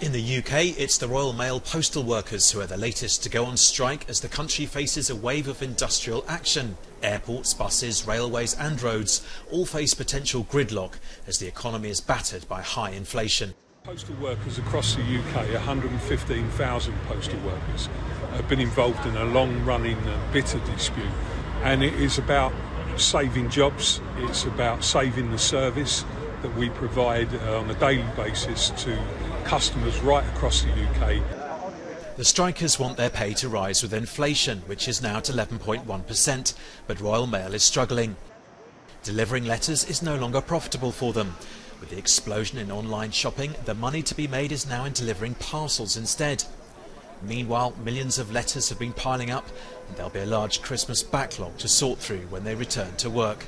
In the UK, it's the Royal Mail postal workers who are the latest to go on strike as the country faces a wave of industrial action. Airports, buses, railways and roads all face potential gridlock as the economy is battered by high inflation. Postal workers across the UK, 115,000 postal workers, have been involved in a long running uh, bitter dispute. And it is about saving jobs, it's about saving the service that we provide uh, on a daily basis to customers right across the UK. The strikers want their pay to rise with inflation, which is now at 11.1%, but Royal Mail is struggling. Delivering letters is no longer profitable for them. With the explosion in online shopping, the money to be made is now in delivering parcels instead. Meanwhile, millions of letters have been piling up, and there'll be a large Christmas backlog to sort through when they return to work.